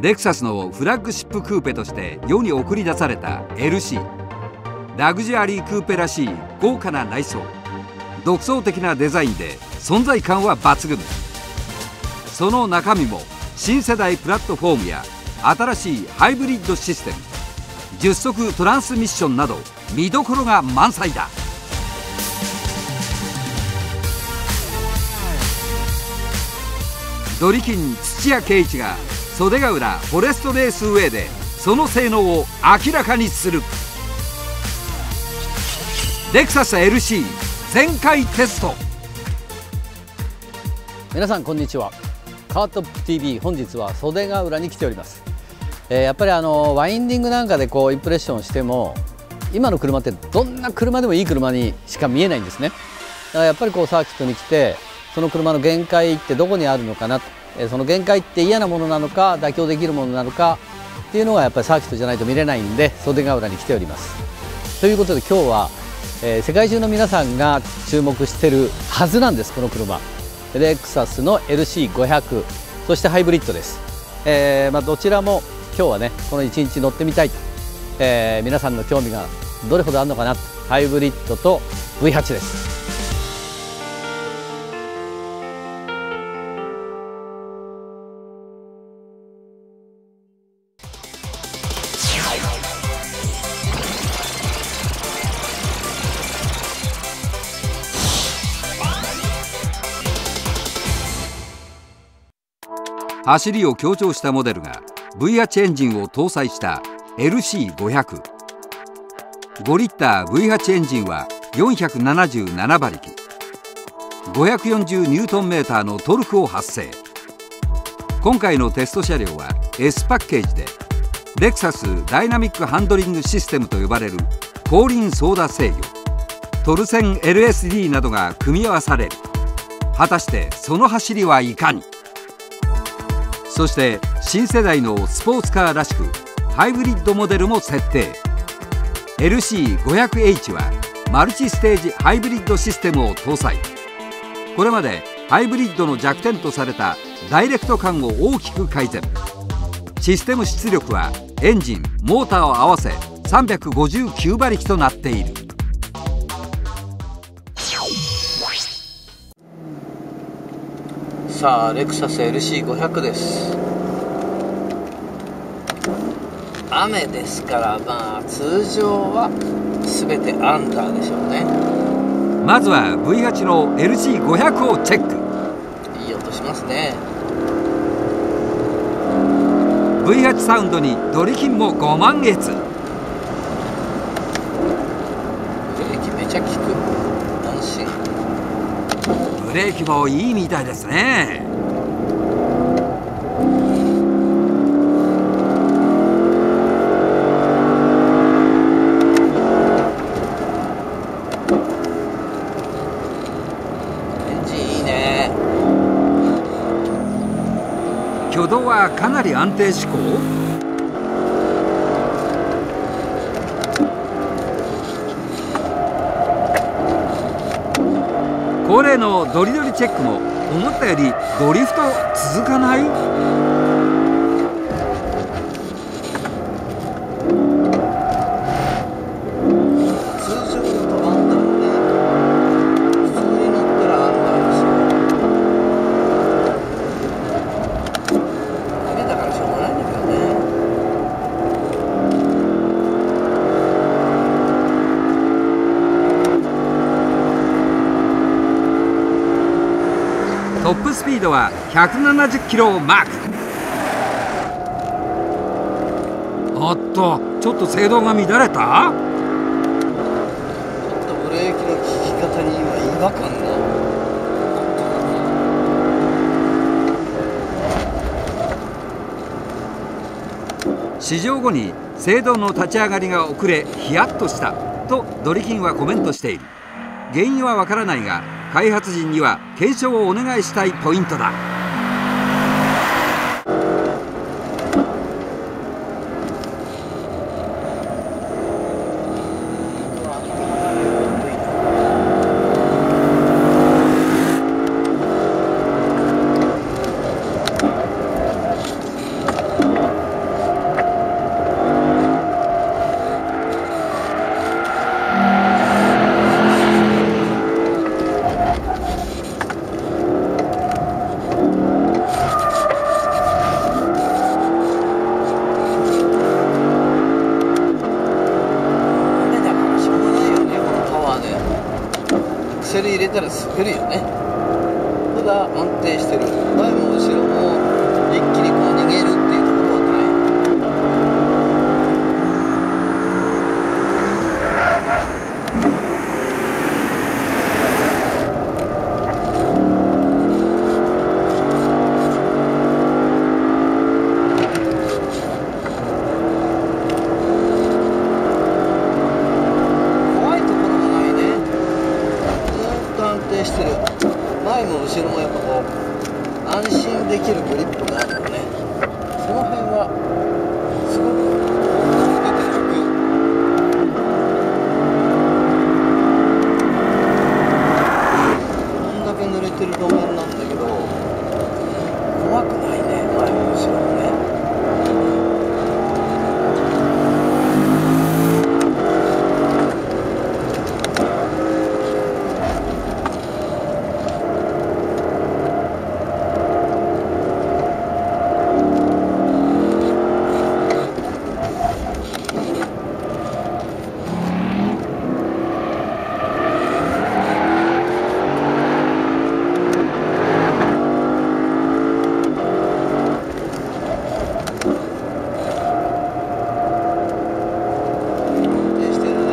レクサスのフラッグシップクーペとして世に送り出された LC ラグジュアリークーペらしい豪華な内装。独創的なデザインで存在感は抜群。その中身も新世代プラットフォームや新しいハイブリッドシステム。10速トランスミッションなど見どころが満載だ。ドリキン土屋圭一が袖ヶ浦フォレストレースウェイでその性能を明らかにする。レクサス LC 全開テスト。皆さんこんにちは。カートップ TV 本日は袖ヶ浦に来ております、えー、やっぱりあのワインディングなんかでこうインプレッションしても今の車ってどんな車でもいい車にしか見えないんですね。だからやっぱりこうサーキットに来てその車の限界ってどこにあるのかなその限界って嫌なものなのか妥協できるものなのかっていうのがやっぱりサーキットじゃないと見れないんで袖ヶ浦に来ております。ということで今日は、えー、世界中の皆さんが注目してるはずなんですこの車。レクサスの LC500 そしてハイブリッドです、えー、まあ、どちらも今日はねこの1日乗ってみたいと、えー、皆さんの興味がどれほどあるのかな。ハイブリッドと V8 です。走りを強調したモデルが V8 エンジンを搭載した LC500 5リッター V8 エンジンは477馬力。540ニュートンメーターのトルクを発生。今回のテスト車両は S パッケージでレクサスダイナミックハンドリングシステムと呼ばれる後輪操舵制御トルセン LSD などが組み合わされる。果たしてその走りはいかに？そして新世代のスポーツカーらしくハイブリッドモデルも設定。LC500H はマルチステージハイブリッドシステムを搭載。これまでハイブリッドの弱点とされたダイレクト感を大きく改善。システム出力はエンジンモーターを合わせ359馬力となっている。さあレクサス LC500 です。雨ですからまあ通常は全てアンダーでしょうね。まずは V8 の LC500 をチェック。いい音しますね。V8 サウンドにドリキンも5万月ブレーキめちゃ効く。安心。ブレーキもいいみたいですね挙動はかなり安定志向？恒例のドリドリチェックも思ったよりドリフト続かない？トップスピードは170キロをマーク。おっとちょっと制動が乱れた？ちょっとブレーキの効き方には違和感が。試乗後に制動の立ち上がりが遅れヒヤッとしたとドリキンはコメントしている。原因はわからないが開発陣には検証をお願いしたいポイントだ。入れたら滑るよね。ただ安定してる。前も後ろも一気にこう逃げるっていうところはない怖いところもないねずーっと安定してる前も後ろもやっぱこう安心できるグリップがあるよねその辺はすごく出て楽こんだけ濡れてる路面なんだけど怖くないね前も後ろもね安定してるね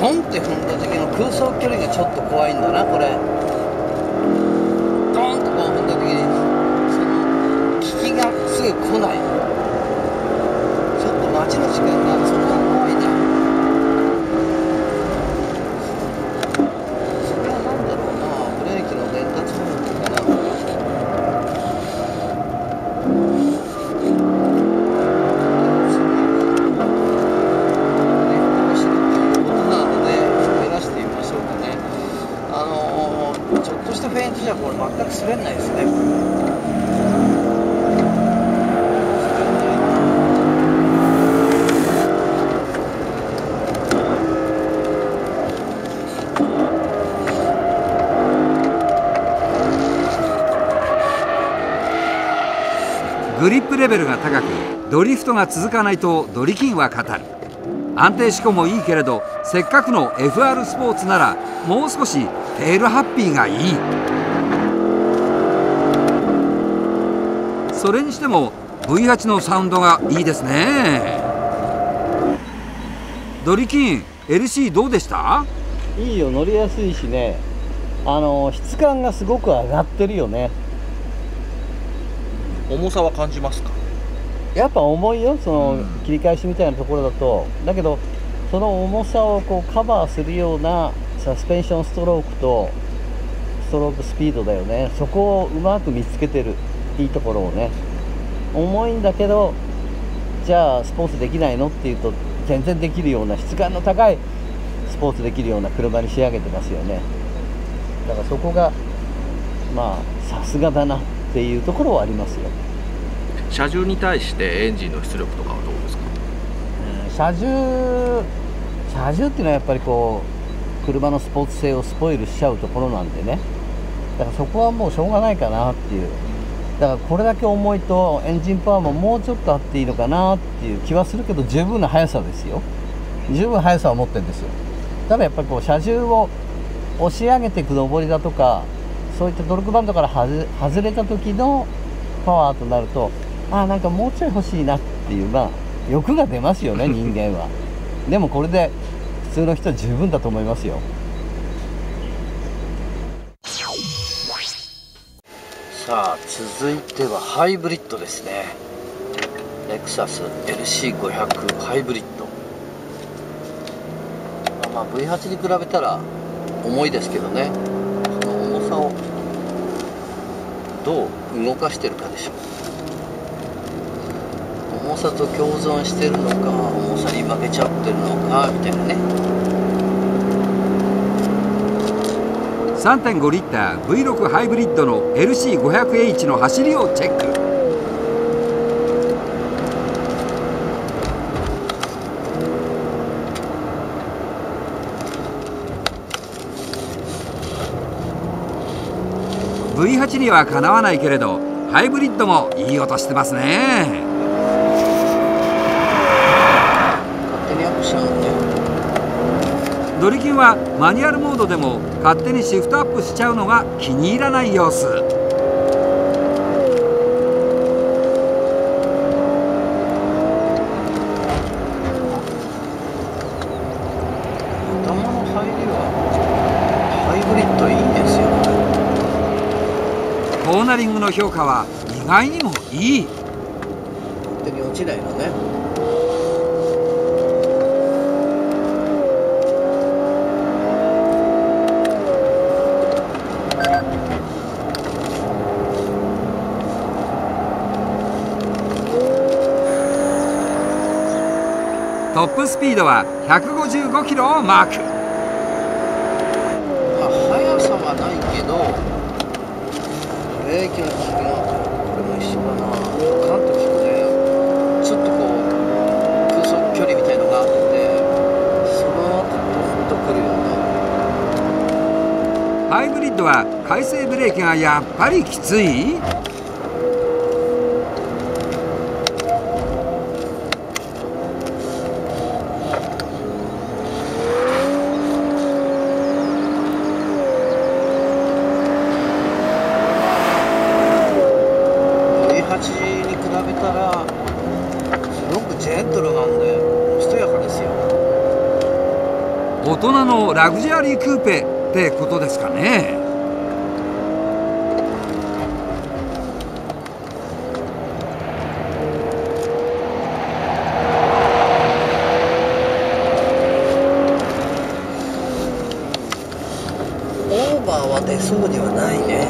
ポンって踏んだ時の空想距離がちょっと怖いんだなこれ。ドーンとこう踏んだ時に。その効きがすぐ来ない。ちょっと待ちの時間がそこが怖いなそれは何だろうなブレーキの伝達方法かなあのーちょっとしたフェイントじゃこれ全く滑んないですね。レベルが高くドリフトが続かないとドリキンは語る。安定志向もいいけれどせっかくの FR スポーツならもう少しテールハッピーがいい。それにしても V8 のサウンドがいいですね。ドリキン LC どうでした？いいよ乗りやすいしね。あの質感がすごく上がってるよね。重さは感じますか？やっぱ重いよその、うん。切り返しみたいなところだと。だけどその重さをこうカバーするようなサスペンションストロークとストロークスピードだよね。そこをうまく見つけてるいいところをね。重いんだけどじゃあスポーツできないのっていうと全然できるような質感の高いスポーツできるような車に仕上げてますよね。だからそこがまあさすがだな。っていうところはありますよ。車重に対してエンジンの出力とかはどうですか？車重車重っていうのはやっぱりこう車のスポーツ性をスポイルしちゃうところなんでね。だからそこはもうしょうがないかなっていう。だからこれだけ重いとエンジンパワーももうちょっとあっていいのかなっていう気はするけど十分な速さですよ。十分速さは持ってるんですよ。ただやっぱりこう車重を押し上げていく上りだとかそういったドルクバンドから外外れた時のパワーとなるとああなんかもうちょい欲しいなっていうまあ欲が出ますよね 人間は。でもこれで普通の人は十分だと思いますよ。さあ続いてはハイブリッドですね。レクサス LC500 ハイブリッド。まあまあ V8 に比べたら重いですけどね。その重さをどう動かしてるかでしょう。重さと共存してるのか重さに負けちゃってるのかみたいなね。3.5リッター V6 ハイブリッドの LC500H の走りをチェック。にはかなわないけれどハイブリッドもいい音してますね。勝手にアップしちゃうのねドリキンはマニュアルモードでも勝手にシフトアップしちゃうのが気に入らない様子頭の入りはハイブリッドいいんですよコーナリングの評価は意外にもいい。勝手に落ちないのね。トップスピードは155キロをマーク。まあ速さはないけどブレーキの利きがこれも一緒だなカンと効くねちょっとこう空速距離みたいのがあってその後ドンとくるようなハイブリッドは回生ブレーキがやっぱりきつい8に比べたらすごくジェントルなんでおしとやかですよ大人のラグジュアリークーペってことですかね。オーバーは出そうにはないね。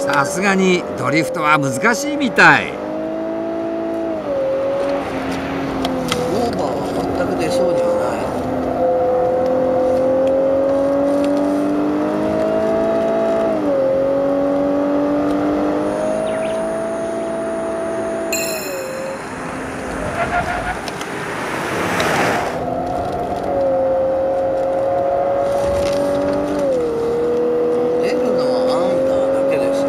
さすがにドリフトは難しいみたいオーバーは全く出そうにはない出るのはアンダーだけですね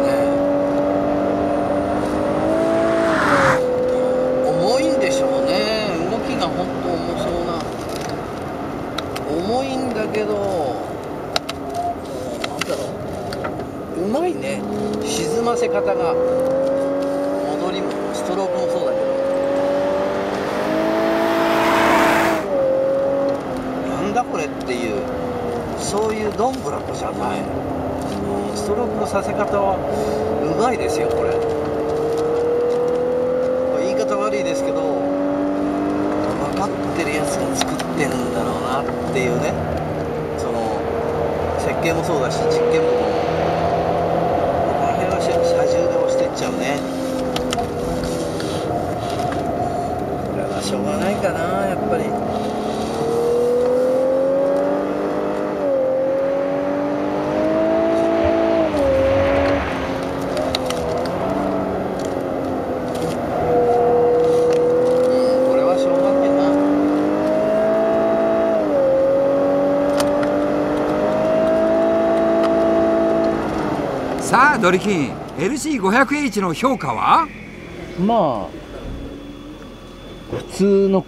重いんでしょうね動きが本当重そうな重いんだけどうんなんだろう。うまいね。沈ませ方が。戻りもストロークもそうだけど。なんだこれっていう。そういうドンブラコじゃない、ストロークのさせ方はうまいですよこれ。言い方悪いですけど分かってるやつが作ってるんだろうなっていうね。実験もそうだし実験もあれは車重で押してっちゃうね。これはしょうがないかなやっぱりうんこれはしょうがないなドリキン LC500H の評価は？まあ普通の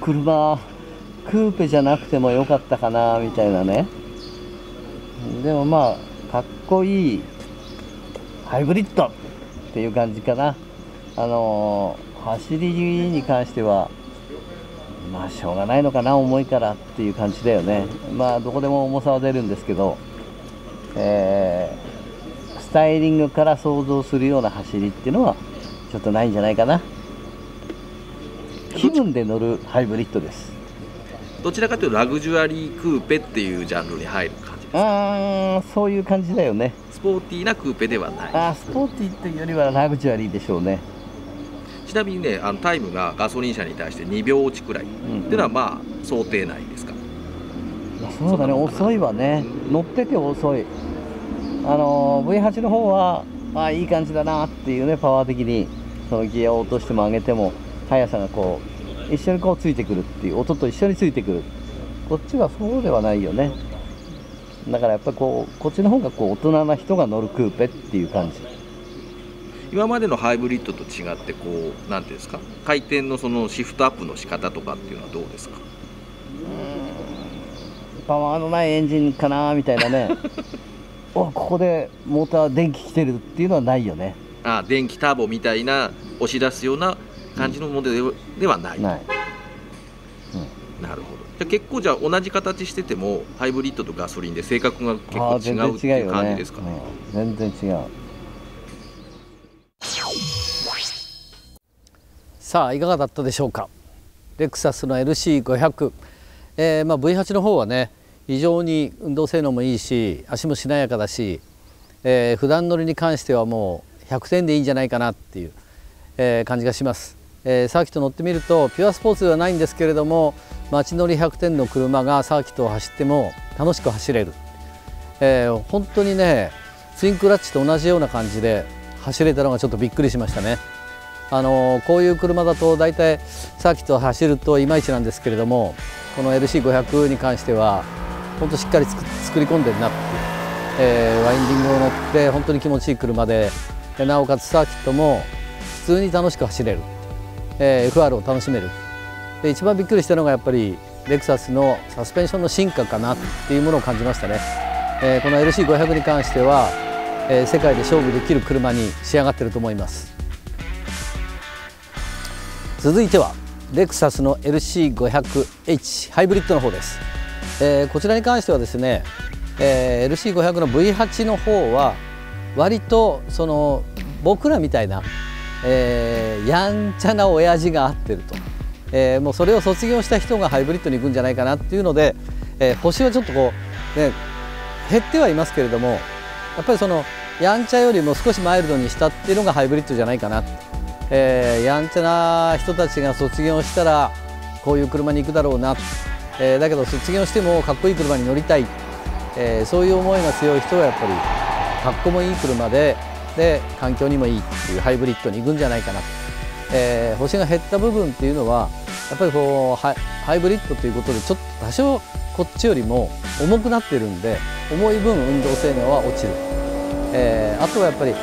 車クーペじゃなくてもよかったかなみたいなね。でもまあかっこいいハイブリッドっていう感じかな。あのー走りに関してはまあしょうがないのかな重いからっていう感じだよね。まあどこでも重さは出るんですけどえータイリングから想像するような走りっていうのはちょっとないんじゃないかな。気分で乗るハイブリッドです。どちらかというとラグジュアリークーペっていうジャンルに入る感じですあーそういう感じだよね。スポーティーなクーペではない。あースポーティーっていうよりはラグジュアリーでしょうね。ちなみにねあのタイムがガソリン車に対して2秒落ちくらい、ん。っていうのはまあ想定内ですか？そうだね。遅いわね。乗ってて遅いあのー V8 の方はあーいい感じだなっていうねパワー的にそのギアを落としても上げても速さがこう一緒にこうついてくるっていう音と一緒についてくる。こっちはそうではないよね。だからやっぱりこうこっちの方がこう大人な人が乗るクーペっていう感じ。今までのハイブリッドと違ってこうなんていうんですか？回転のそのシフトアップの仕方とかっていうのはどうですか？パワーのないエンジンかなみたいなね。お ここでモーター電気来てるっていうのはないよね。あ電気ターボみたいな押し出すような感じのモデルではない、ない。なるほど。じゃあ結構じゃあ同じ形しててもハイブリッドとガソリンで性格が結あ構違うっていう感じですか、うん。全然違う。さあいかがだったでしょうか。レクサスの LC500、えーまあ、V8 の方はね非常に運動性能もいいし足もしなやかだし、えー、普段乗りに関してはもう100点でいいんじゃないかなっていう、えー感じがします、えーサーキット乗ってみるとピュアスポーツではないんですけれども街乗り100点の車がサーキットを走っても楽しく走れる、えー本当にねツインクラッチと同じような感じで走れたのがちょっとびっくりしましたね。あのこういう車だと大体サーキットを走るといまいちなんですけれどもこの LC500 に関しては本当しっかり作り込んでるなっていう、えーワインディングを乗って本当に気持ちいい車ででなおかつサーキットも普通に楽しく走れる、えー FR を楽しめる。で一番びっくりしたのがやっぱりレクサスのサスペンションの進化かなっていうものを感じましたね、えーこの LC500 に関しては、えー世界で勝負できる車に仕上がってると思います。続いてはレクサスの LC500H ハイブリッドの方です、えーこちらに関してはですね、えー LC500 の V8 の方は割とその僕らみたいな、えーやんちゃな親父が合ってると、えーもうそれを卒業した人がハイブリッドに行くんじゃないかなっていうので、えー星はちょっとこう、ね、減ってはいますけれどもやっぱりそのやんちゃよりも少しマイルドにしたっていうのがハイブリッドじゃないかな、えーやんちゃな人たちが卒業したらこういう車に行くだろうな、えーだけど卒業してもかっこいい車に乗りたい、えーそういう思いが強い人はやっぱりかっこもいい車でで環境にもいいっていうハイブリッドに行くんじゃないかな。と、えー星が減った部分っていうのはやっぱりこうハイブリッドということでちょっと多少こっちよりも重くなってるんで重い分運動性能は落ちる、えーあとはやっぱり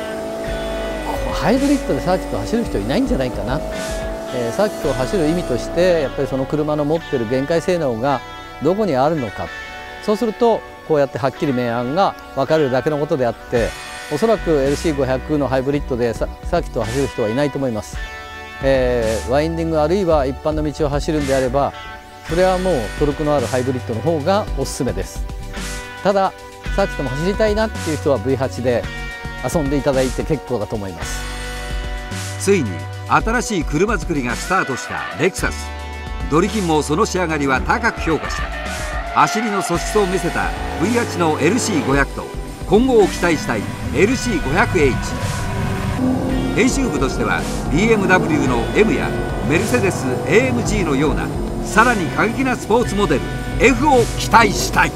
ハイブリッドでサーキット走る人いないんじゃないかな、えーサーキットを走る意味としてやっぱりその車の持ってる限界性能がどこにあるのか。そうするとこうやってはっきり明暗が分かれるだけのことであっておそらく LC500 のハイブリッドでササーキットを走る人はいないと思います、えーワインディングあるいは一般の道を走るんであればそれはもうトルクのあるハイブリッドの方がおすすめです。ただサーキットも走りたいなっていう人は V8 で遊んでいただいて結構だと思います。ついに新しい車作りがスタートしたレクサス。ドリキンもその仕上がりは高く評価した。走りの素質を見せた V8 の LC500 と今後を期待したい LC500H 編集部としては BMW の M やメルセデス AMG のようなさらに過激なスポーツモデル F を期待したい。